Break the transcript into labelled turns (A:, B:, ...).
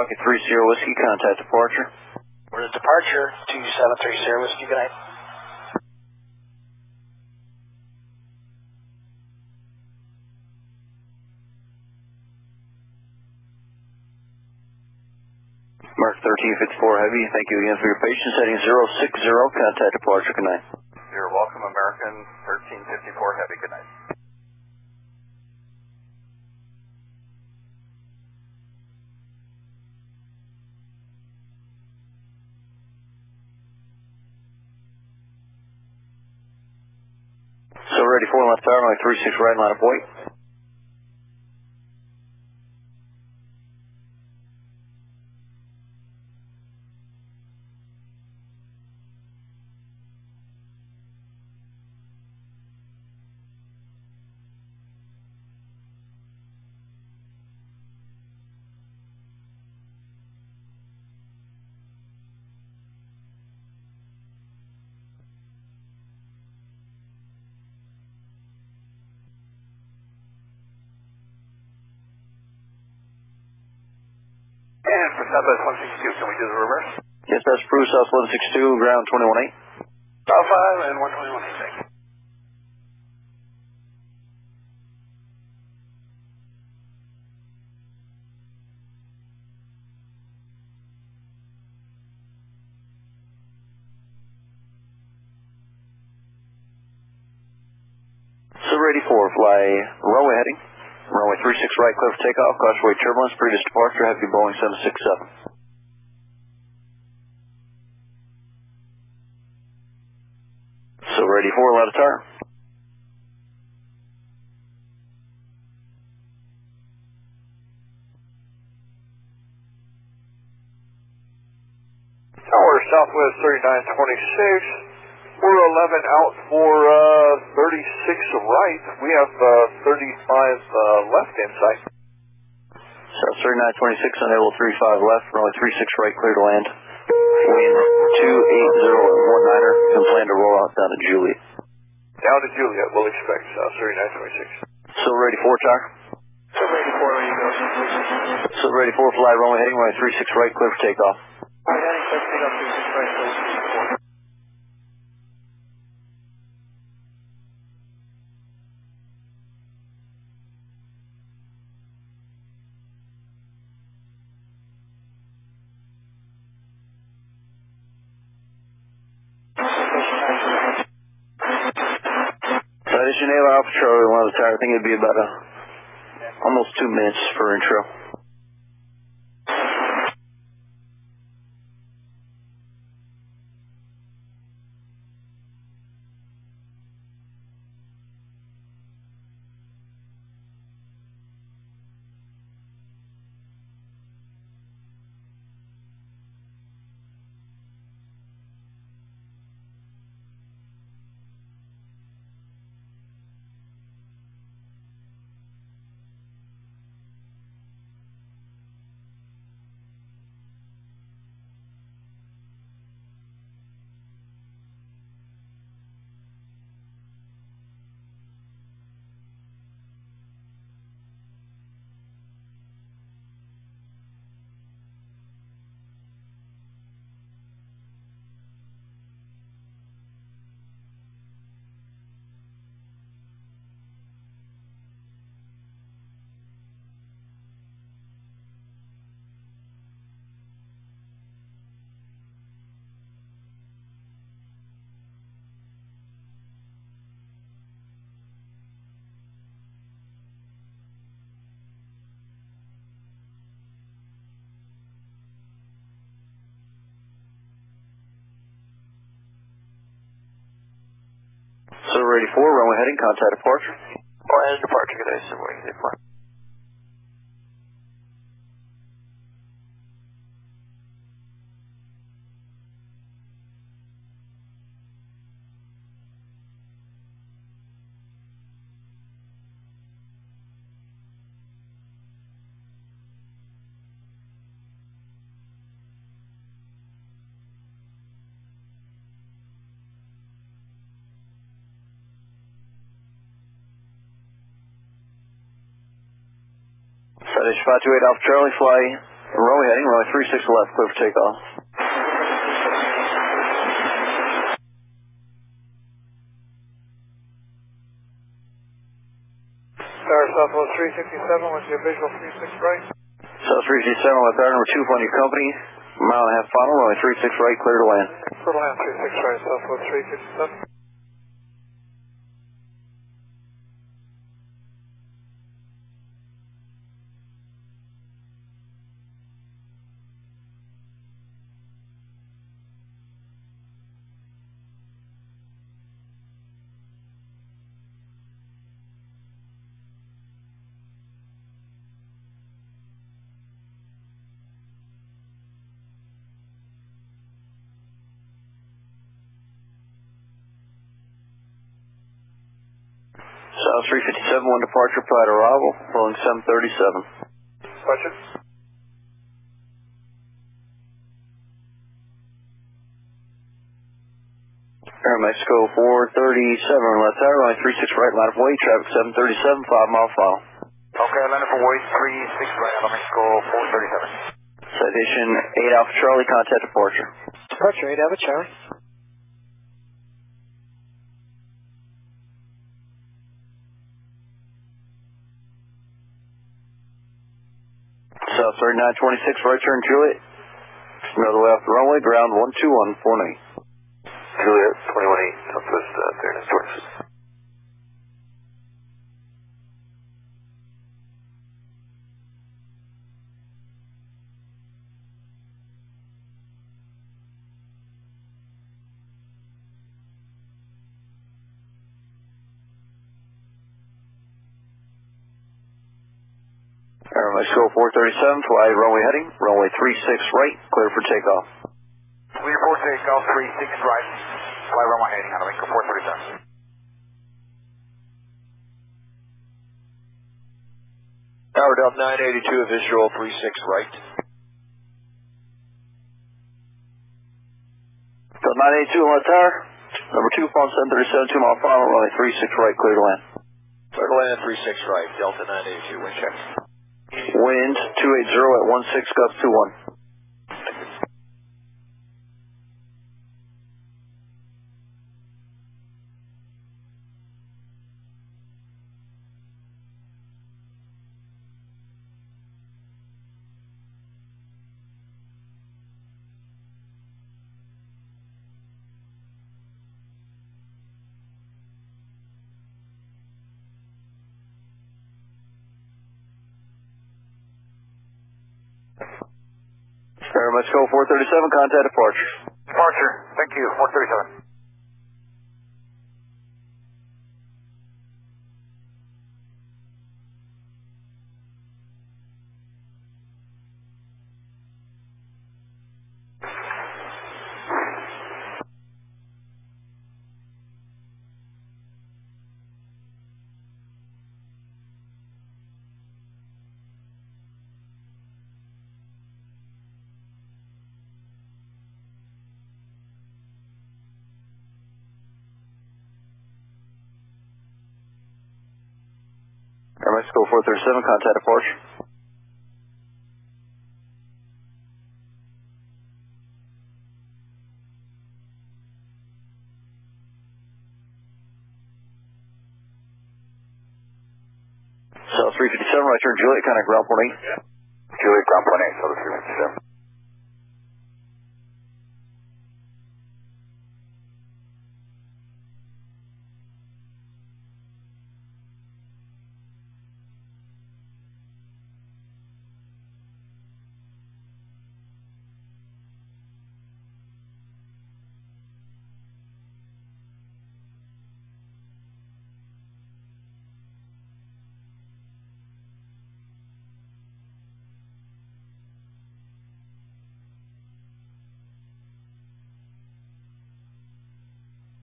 A: Rocket 30 Whiskey, contact departure.
B: Where's the departure? 2730 Whiskey, good night.
A: Mark 1354 Heavy, thank you again for your patience. Heading 060, contact departure, good night.
C: You're welcome, American 1354 Heavy, good night.
A: So ready for left tower, runway 36 right, line up wait.
C: And for Southwest 162, can we do the reverse?
A: Yes, that's Bruce, South 1162, ground 218.
C: South 5 and 121, thank you.
A: So ready for fly runway heading. Runway 36 right, clear for takeoff. Causeway turbulence, previous departure, heavy Boeing 767. So ready for let turn.
C: Tower Southwest 3926. We're 11 out for uh, 36 right. We have uh, 35 uh, left in sight.
A: South 3926 on level 35 left, runway 36 right, clear to land. Wind 28019er, and plan to roll out down to Juliet.
C: Down to Juliet, we'll expect South 3926.
A: So ready for tower.
B: So ready for where you go.
A: So ready for fly runway heading, runway 36 right, clear for takeoff.
B: Alright, heading, let's pick up 36 right, so we'll see.
A: Citation Naval Alpha Charlie, one of the. I think it'd be about a, almost two minutes for intro. For runway heading, contact departure.
B: Or as departure, good day, sir. Waiting to depart.
A: Citation 528 Alpha Charlie, fly runway heading, runway 36 left, clear for takeoff.
C: Tower Southwest 367 with your visual 36 right.
A: South 367 left tower number 2 upon your company. Mile and a half final, runway 36 right, clear to land.
C: Clear to land 36 right, Southwest 367.
A: South 357, one departure, prior to arrival, rolling 737.
C: Question?
A: Aeromexico 437 left tower, runway 36 right, line of way, traffic 737, 5 mile file.
D: Okay, landed for Wade 36 right, Alpha Mexico 437.
A: Citation 8 Alpha Charlie, contact departure.
B: Departure 8 Alpha Charlie.
A: South 3926, right turn Juliet. Another the runway, ground 121, 48.
D: Juliet 218, Southwest uh, 3926.
A: Aeromexico 437, fly runway heading, runway 36 right, clear for takeoff.
D: We report takeoff 36 right, fly runway heading, Alpha Mexico 437.
E: Tower Delta 982, visual 36 right.
A: Delta 982 on the tower, number 2 upon 737, 2 mile final, runway 36 right, clear to land.
E: Clear to land 36 right, Delta 982, wind check.
A: Wind 280 at 16 gusts 21. Aeromexico 437, contact departure.
D: Departure, thank you, 437.
A: Aeromexico 437, contact departure. South 357, right turn Juliet, contact ground point 8.
D: Juliet, ground point 8, Southwest 357.